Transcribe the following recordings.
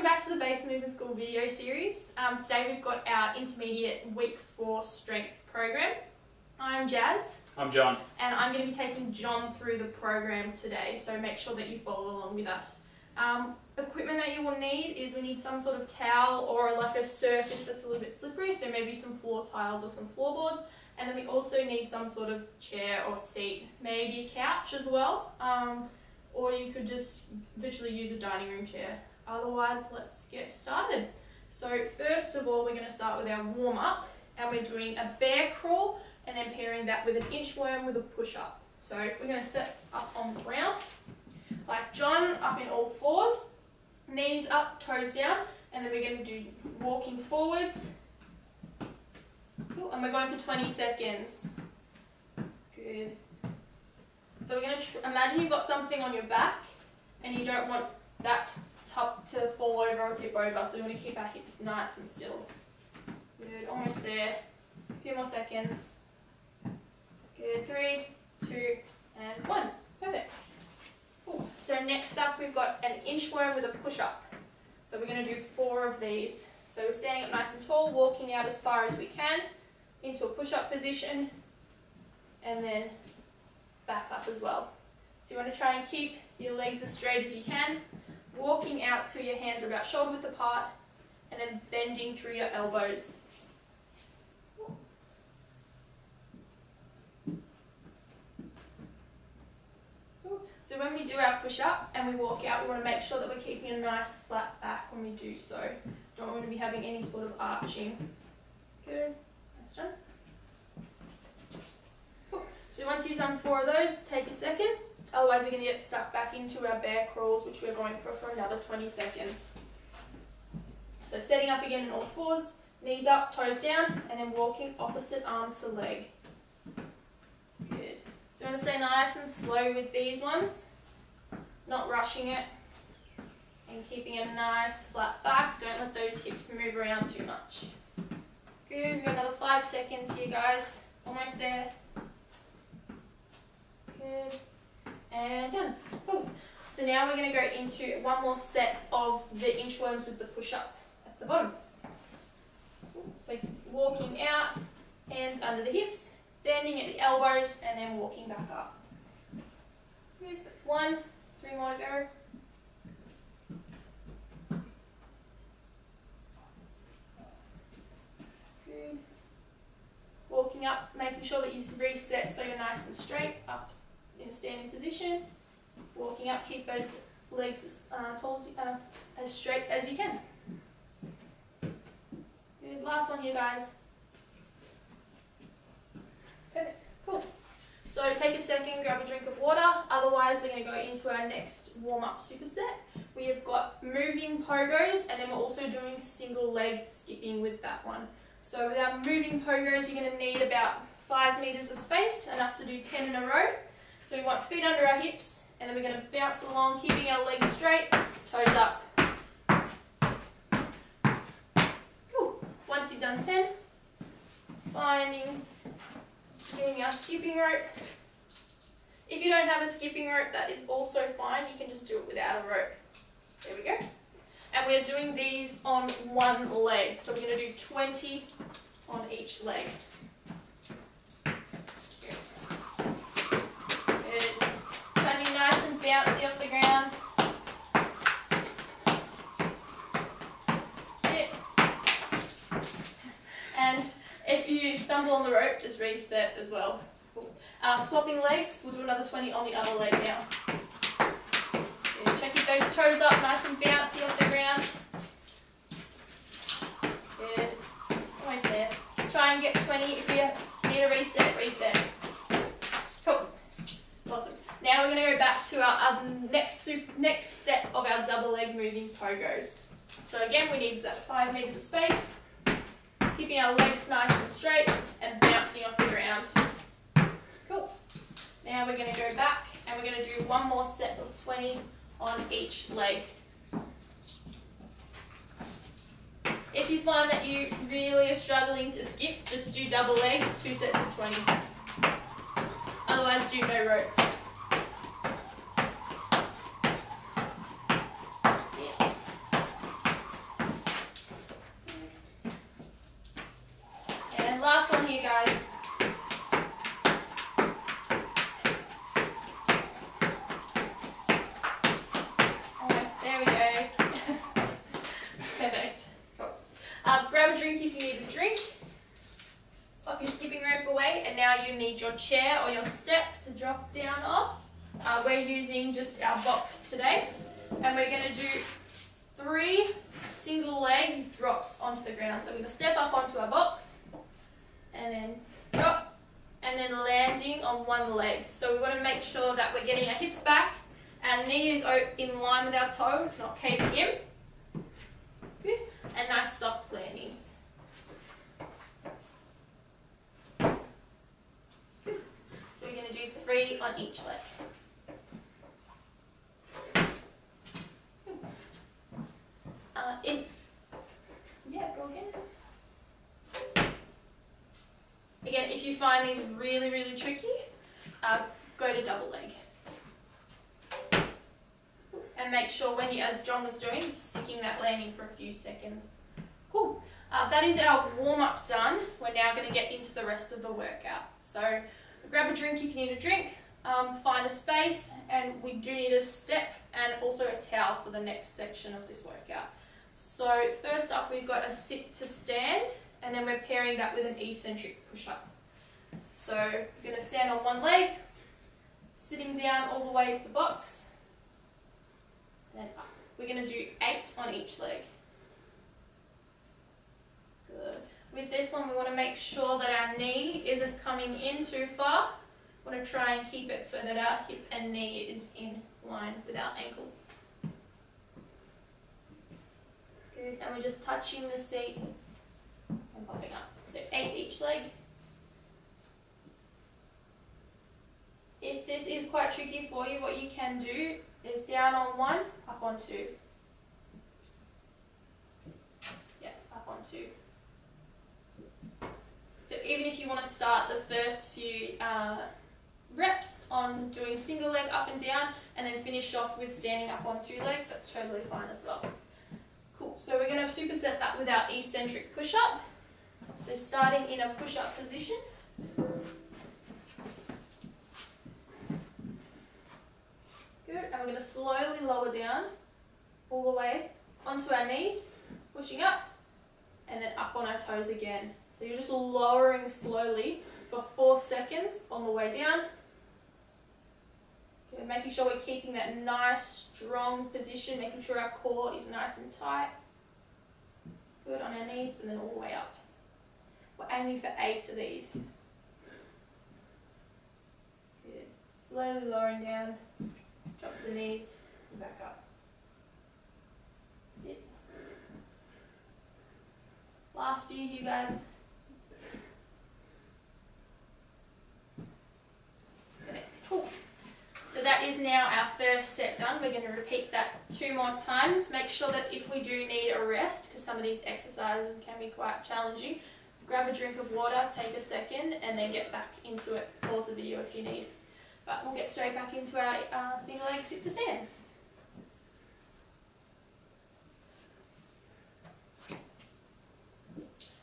welcome back to the Base Movement School video series. Um, today we've got our intermediate week four strength program. I'm Jazz. I'm John. And I'm going to be taking John through the program today, so make sure that you follow along with us. Um, equipment that you will need is we need some sort of towel or like a surface that's a little bit slippery, so maybe some floor tiles or some floorboards. And then we also need some sort of chair or seat, maybe a couch as well. Um, or you could just literally use a dining room chair. Otherwise, let's get started. So first of all, we're going to start with our warm up and we're doing a bear crawl and then pairing that with an inchworm with a push up. So we're going to set up on the ground, like John, up in all fours, knees up, toes down, and then we're going to do walking forwards. Cool. And we're going for 20 seconds. Good. So we're going to imagine you've got something on your back and you don't want that top to fall over or tip over, so we want to keep our hips nice and still. Good, almost there. A few more seconds. Good, three, two, and one. Perfect. Cool. So next up we've got an inchworm with a push-up. So we're going to do four of these. So we're standing up nice and tall, walking out as far as we can into a push-up position, and then back up as well. So you want to try and keep your legs as straight as you can, walking out till your hands are about shoulder width apart, and then bending through your elbows. So when we do our push-up and we walk out, we want to make sure that we're keeping a nice flat back when we do so. Don't want to be having any sort of arching. Good. Nice done. So once you've done four of those, take a second. Otherwise we're going to get stuck back into our bear crawls, which we're going for for another 20 seconds. So setting up again in all fours, knees up, toes down, and then walking opposite arm to leg. Good. So you want to stay nice and slow with these ones, not rushing it, and keeping a nice flat back. Don't let those hips move around too much. Good, we've got another five seconds here guys, almost there. Good. And done. So now we're going to go into one more set of the inchworms with the push-up at the bottom. So walking out, hands under the hips, bending at the elbows, and then walking back up. Good. So that's one. Three more to go. Good. Walking up, making sure that you reset so you're nice and straight up in a standing position. Walking up, keep those legs as, uh, tall as, uh, as straight as you can. Good. Last one here, guys. Perfect. Cool. So take a second, grab a drink of water. Otherwise, we're going to go into our next warm-up superset. We have got moving pogos, and then we're also doing single leg skipping with that one. So with our moving pogos, you're going to need about five meters of space, enough to do 10 in a row. So we want feet under our hips, and then we're going to bounce along, keeping our legs straight, toes up. Cool. Once you've done 10, finding, getting our skipping rope. If you don't have a skipping rope, that is also fine. You can just do it without a rope. There we go. And we're doing these on one leg. So we're going to do 20 on each leg. Bouncy off the ground. And if you stumble on the rope, just reset as well. Uh, swapping legs, we'll do another 20 on the other leg now. Yeah, check if those toes up nice and bouncy off the ground. Good. Almost there. Try and get 20 if you need a reset, reset. We're going to go back to our um, next, next set of our double leg moving pogos. So again, we need that 5 metres of space, keeping our legs nice and straight and bouncing off the ground. Cool. Now we're going to go back and we're going to do one more set of 20 on each leg. If you find that you really are struggling to skip, just do double leg, two sets of 20. Otherwise, do no rope. need your chair or your step to drop down off. Uh, we're using just our box today. And we're going to do three single leg drops onto the ground. So we're going to step up onto our box and then drop and then landing on one leg. So we want to make sure that we're getting our hips back, our knee is in line with our toe, it's not caving in. And nice soft landings. So we're going to do three on each leg. Uh, if, Again, if you find these really, really tricky, uh, go to double leg. And make sure when you, as John was doing, sticking that landing for a few seconds. Cool. Uh, that is our warm-up done. We're now going to get into the rest of the workout. So grab a drink if you need a drink, um, find a space, and we do need a step and also a towel for the next section of this workout. So first up we've got a sit to stand and then we're pairing that with an eccentric push-up. So we're going to stand on one leg, sitting down all the way to the box, then up. We're going to do eight on each leg. Good. With this one we want to make sure that our knee isn't coming in too far. We want to try and keep it so that our hip and knee is in line with our ankle. And we're just touching the seat and popping up. So eight each leg. If this is quite tricky for you, what you can do is down on one, up on two. Yeah, up on two. So even if you want to start the first few uh, reps on doing single leg up and down and then finish off with standing up on two legs, that's totally fine as well. Cool, so we're going to superset that with our eccentric push-up. So starting in a push-up position. Good, and we're going to slowly lower down all the way onto our knees, pushing up, and then up on our toes again. So you're just lowering slowly for four seconds on the way down. Making sure we're keeping that nice, strong position, making sure our core is nice and tight. Good on our knees and then all the way up. We're aiming for eight of these. Good. Slowly lowering down, drop to the knees, and back up. That's it. Last few, you guys. Cool. So that is now our first set done. We're going to repeat that two more times. Make sure that if we do need a rest, because some of these exercises can be quite challenging, grab a drink of water, take a second, and then get back into it. Pause the video if you need. But we'll get straight back into our uh, single leg sit to stands.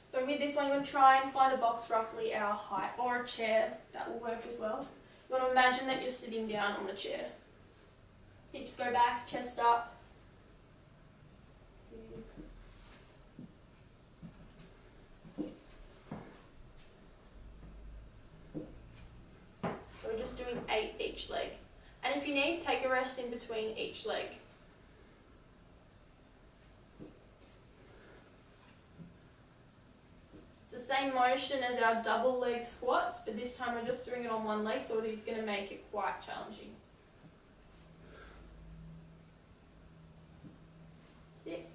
So with this one, you're going to try and find a box roughly our height, or a chair, that will work as well. You want to imagine that you're sitting down on the chair. Hips go back, chest up. So we're just doing eight each leg. And if you need, take a rest in between each leg. Same motion as our double leg squats, but this time we're just doing it on one leg, so it is going to make it quite challenging. Sit.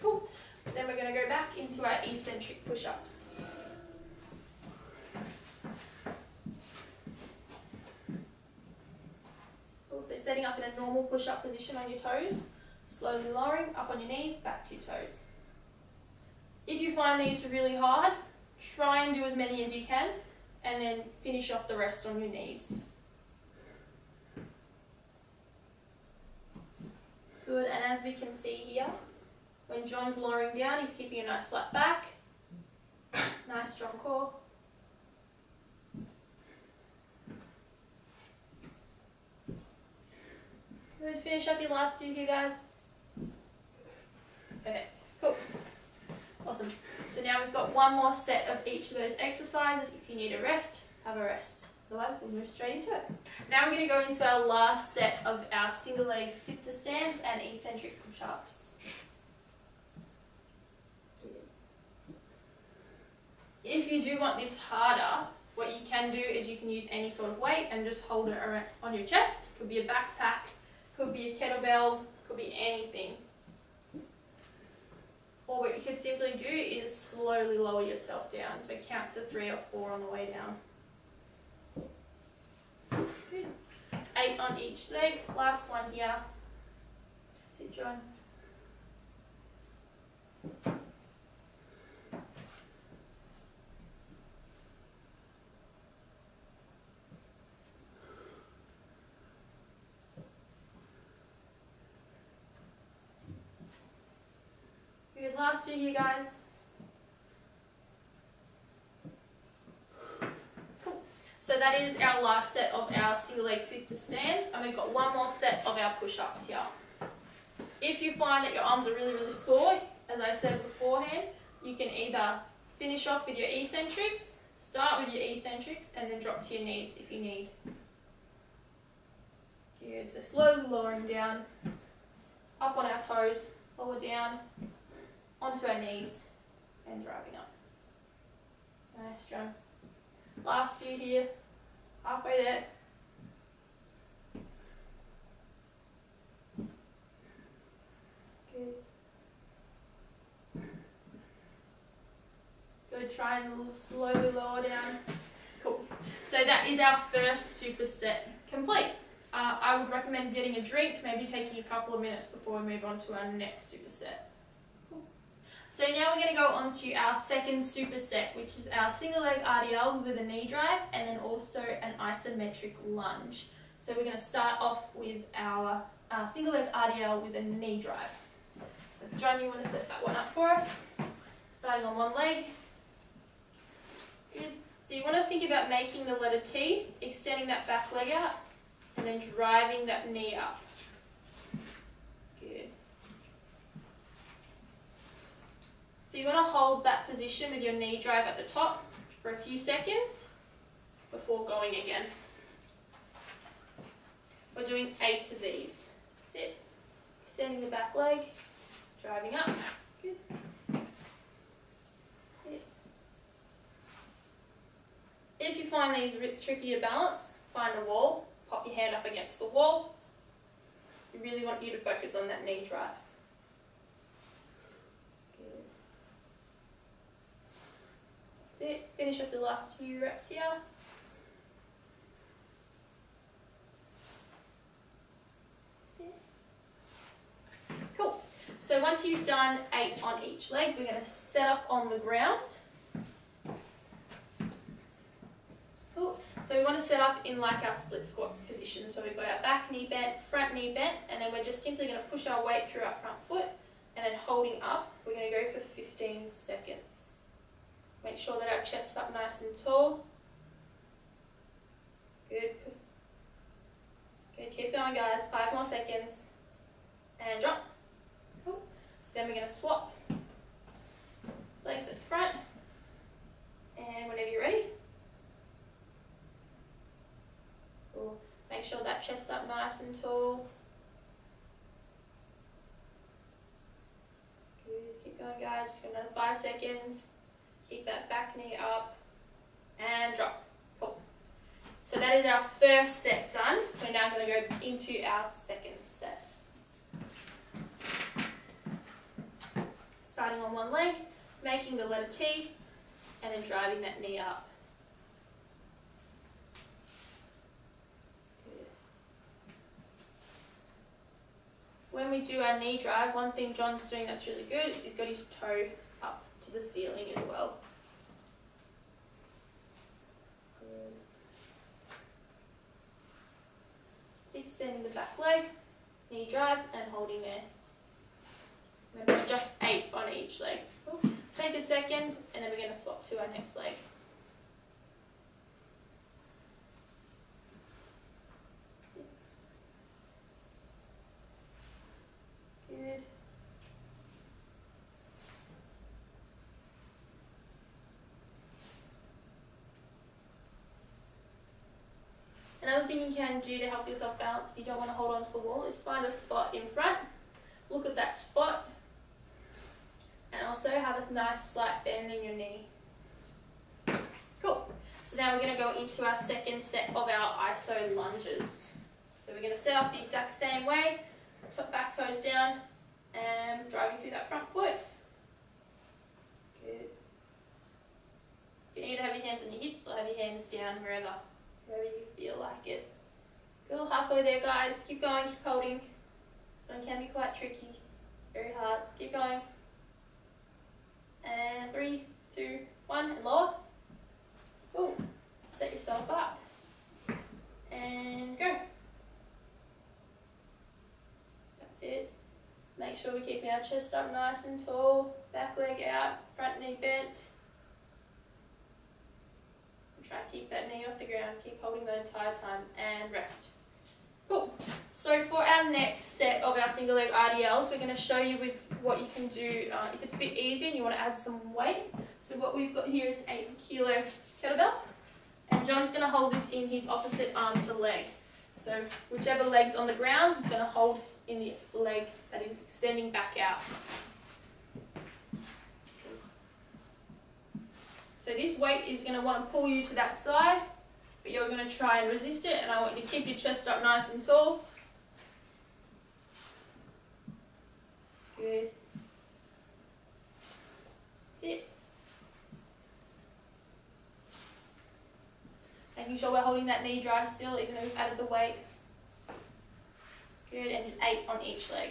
Cool. Then we're going to go back into our eccentric push-ups. So setting up in a normal push-up position on your toes, slowly lowering, up on your knees, back to your toes. If you find these really hard, try and do as many as you can, and then finish off the rest on your knees. Good, and as we can see here, when John's lowering down, he's keeping a nice flat back, nice strong core. Good. Finish up your last few here, guys. Perfect. Cool. Awesome. So now we've got one more set of each of those exercises. If you need a rest, have a rest. Otherwise, we'll move straight into it. Now we're going to go into our last set of our single leg sit to stands and eccentric push-ups. If you do want this harder, what you can do is you can use any sort of weight and just hold it around on your chest. Could be a backpack, could be a kettlebell, could be anything. Or what you could simply do is slowly lower yourself down. So count to three or four on the way down. Good. Eight on each leg. Last one here. Sit, John. Good, last few you guys. So that is our last set of our single leg sit to stands and we've got one more set of our push-ups here. If you find that your arms are really, really sore, as I said beforehand, you can either finish off with your eccentrics, start with your eccentrics and then drop to your knees if you need. Good, so slowly lowering down, up on our toes, lower down, onto our knees and driving up. Nice, John. Last few here, halfway there. Good. Good, try and slowly lower down. Cool. So that is our first superset complete. Uh, I would recommend getting a drink, maybe taking a couple of minutes before we move on to our next superset. So now we're going to go on to our second superset, which is our single leg RDLs with a knee drive and then also an isometric lunge. So we're going to start off with our uh, single leg RDL with a knee drive. So John, you want to set that one up for us? Starting on one leg. Good. So you want to think about making the letter T, extending that back leg out, and then driving that knee up. So you want to hold that position with your knee drive at the top for a few seconds before going again. We're doing eight of these. That's it. Extending the back leg, driving up. Good. If you find these tricky to balance, find a wall, pop your hand up against the wall. We really want you to focus on that knee drive. Finish up the last few reps here. Cool. So once you've done eight on each leg, we're going to set up on the ground. Cool. So we want to set up in like our split squats position. So we've got our back knee bent, front knee bent, and then we're just simply going to push our weight through our front foot and then holding up, we're going to go for 15 seconds. Make sure that our chest's up nice and tall. Good. Good, keep going guys, five more seconds. And drop. Cool. So then we're going to swap. Legs at front. And whenever you're ready. Cool. Make sure that chest's up nice and tall. Good, keep going guys, just another five seconds. Keep that back knee up and drop. So that is our first set done. We're now going to go into our second set. Starting on one leg, making the letter T, and then driving that knee up. When we do our knee drive, one thing John's doing that's really good is he's got his toe up to the ceiling as well. Extending the back leg, knee drive and holding there. Remember just eight on each leg. Take a second and then we're going to swap to our next leg. Good. Another thing you can do to help yourself balance if you don't want to hold on to the wall is find a spot in front, look at that spot, and also have a nice slight bend in your knee. Cool. So now we're going to go into our second set of our iso lunges. So we're going to set up the exact same way, top back toes down, and driving through that front foot. Good. You can either have your hands on your hips or have your hands down wherever, wherever you feel like it. Go halfway there, guys. Keep going, keep holding. This one can be quite tricky, very hard. Keep going. And three, two, one, and lower. Cool. Set yourself up. And go. That's it. Make sure we keep our chest up nice and tall. Back leg out, front knee bent. Try keep that knee off the ground. Keep holding the entire time and rest. Cool. So for our next set of our single leg RDLs, we're going to show you with what you can do uh, if it's a bit easier and you want to add some weight. So what we've got here is 8 kilo kettlebell. And John's going to hold this in his opposite arm to leg. So whichever leg's on the ground, he's going to hold in the leg that is extending back out. So this weight is going to want to pull you to that side, but you're going to try and resist it, and I want you to keep your chest up nice and tall. Good. That's it. Making sure we're holding that knee drive still, even though we've added the weight. Good, and eight on each leg.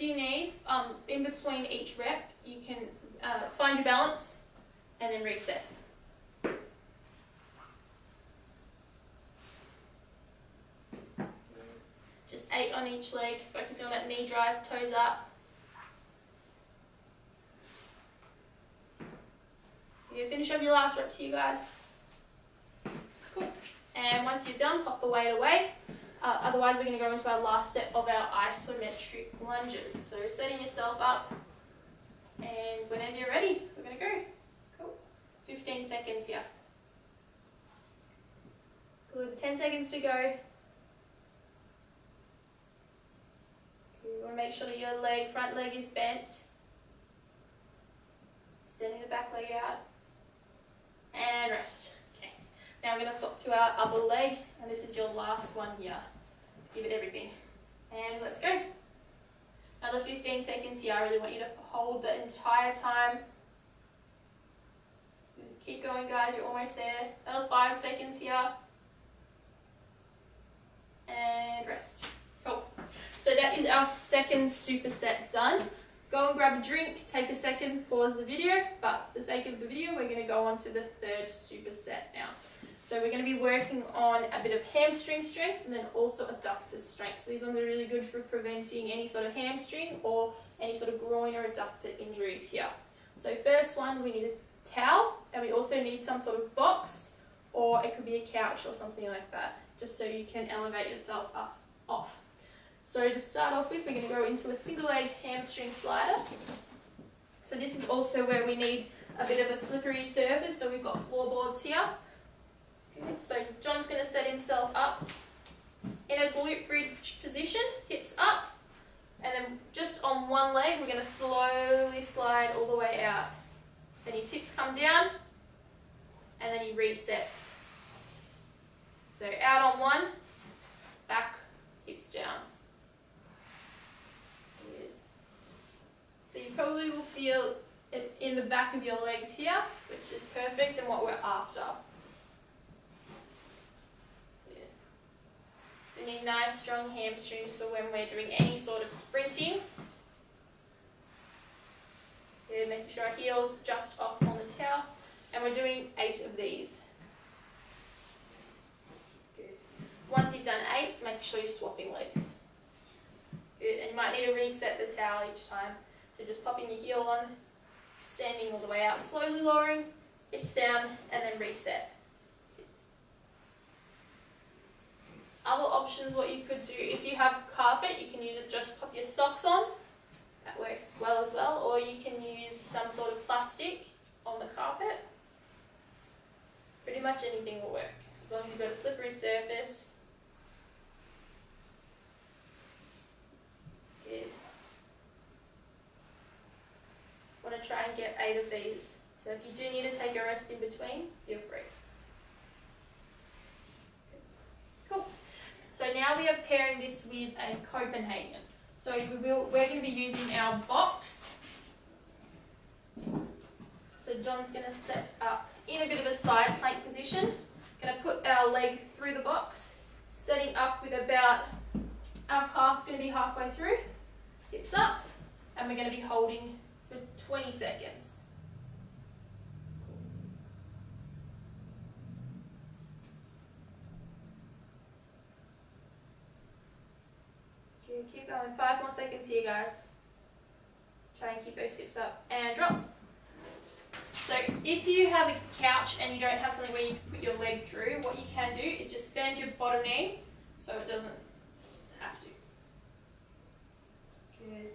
If you need, um, in between each rep, you can uh, find your balance and then reset. Just eight on each leg, focusing on that knee drive, toes up. You finish up your last rep to you guys. Cool. And once you're done, pop the weight away. Uh, otherwise, we're going to go into our last set of our isometric lunges. So setting yourself up, and whenever you're ready, we're going to go. Cool. 15 seconds here. Good. 10 seconds to go. You want to make sure that your leg, front leg is bent. Extending the back leg out. And rest. Okay. Now we're going to swap to our other leg, and this is your last one here. Give it everything. And let's go. Another 15 seconds here. I really want you to hold the entire time. Keep going, guys. You're almost there. Another five seconds here. And rest. Cool. So that is our second superset done. Go and grab a drink, take a second, pause the video, but for the sake of the video, we're going to go on to the third superset now. So we're going to be working on a bit of hamstring strength and then also adductor strength. So these ones are really good for preventing any sort of hamstring or any sort of groin or adductor injuries here. So first one, we need a towel and we also need some sort of box or it could be a couch or something like that, just so you can elevate yourself up off. So to start off with, we're going to go into a single leg hamstring slider. So this is also where we need a bit of a slippery surface. So we've got floorboards here. So John's going to set himself up in a glute bridge position, hips up. And then just on one leg, we're going to slowly slide all the way out. Then his hips come down, and then he resets. So out on one, back, hips down. So you probably will feel in the back of your legs here, which is perfect and what we're after. Yeah. You need nice strong hamstrings for when we're doing any sort of sprinting. Yeah, making sure our heels just off on the towel. And we're doing eight of these. Good. Once you've done eight, make sure you're swapping legs. Good. And you might need to reset the towel each time. So just popping your heel on, standing all the way out, slowly lowering, hips down, and then reset. Other options, what you could do, if you have carpet, you can use it just pop your socks on. That works well as well. Or you can use some sort of plastic on the carpet. Pretty much anything will work. As long as you've got a slippery surface. Good. Want to try and get eight of these. So if you do need to take a rest in between, feel free. Cool. So now we are pairing this with a Copenhagen. So we will, we're going to be using our box. So John's going to set up in a bit of a side plank position. Going to put our leg through the box, setting up with about, our calf's going to be halfway through, hips up, and we're going to be holding for 20 seconds. Keep going. Five more seconds here, guys. Try and keep those hips up. And drop. So if you have a couch and you don't have something where you can put your leg through, what you can do is just bend your bottom knee so it doesn't have to. Good.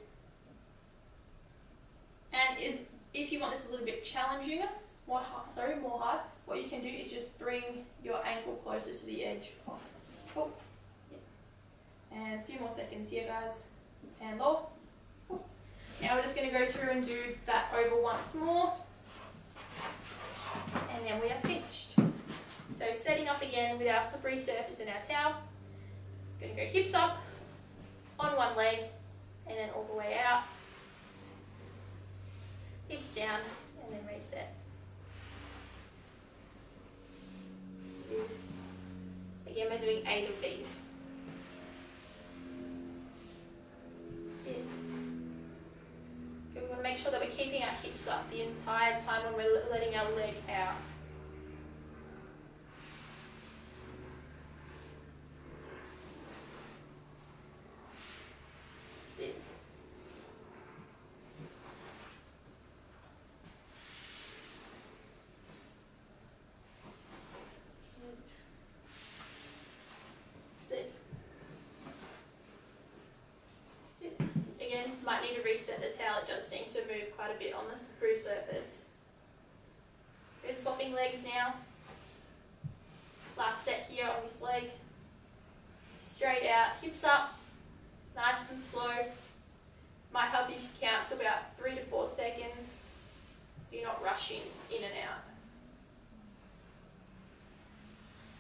And is if you want this a little bit challenging, more hard, sorry, more hard, what you can do is just bring your ankle closer to the edge. Oh. And a few more seconds here, guys. And low. Now we're just going to go through and do that over once more. And then we are finished. So setting up again with our slippery surface and our towel. Going to go hips up on one leg and then all the way out. Hips down and then reset. Again, we're doing eight of these. Make sure that we're keeping our hips up the entire time when we're letting our leg out. Might need to reset the towel. It does seem to move quite a bit on the screw surface. Good, swapping legs now. Last set here on this leg. Straight out, hips up, nice and slow. Might help if you count to about three to four seconds. So you're not rushing in and out.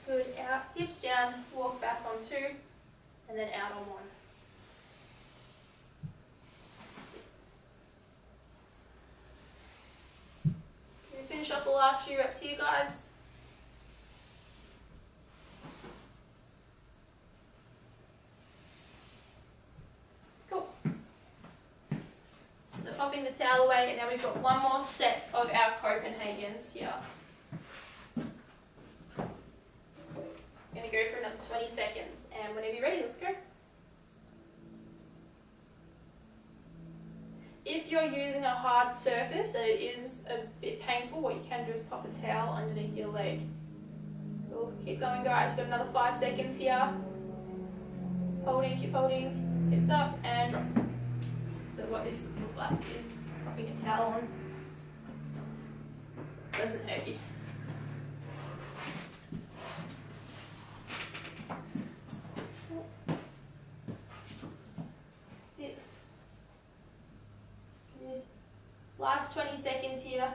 Good, out, hips down, walk back on two, and then out on one. finish the last few reps here, guys. Cool. So popping the towel away, and now we've got one more set of our Copenhagens here. I'm to go for another 20 seconds, and whenever you're ready, let's go. If you're using a hard surface and it is a bit painful, what you can do is pop a towel underneath your leg. Keep going guys, got another five seconds here. Holding, keep holding, hips up and drop. So what this looks like is popping a towel on. Doesn't hurt you. Last 20 seconds here.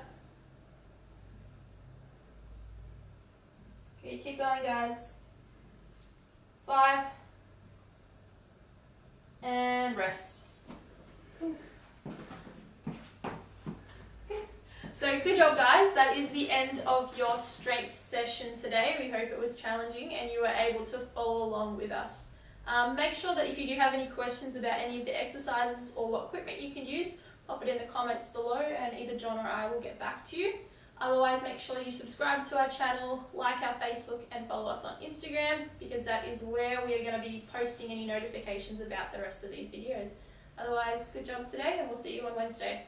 Okay, keep going guys. Five. And rest. So good job guys, that is the end of your strength session today. We hope it was challenging and you were able to follow along with us. Um, make sure that if you do have any questions about any of the exercises or what equipment you can use, pop it in the comments below and either John or I will get back to you. Otherwise, make sure you subscribe to our channel, like our Facebook, and follow us on Instagram because that is where we are going to be posting any notifications about the rest of these videos. Otherwise, good job today, and we'll see you on Wednesday.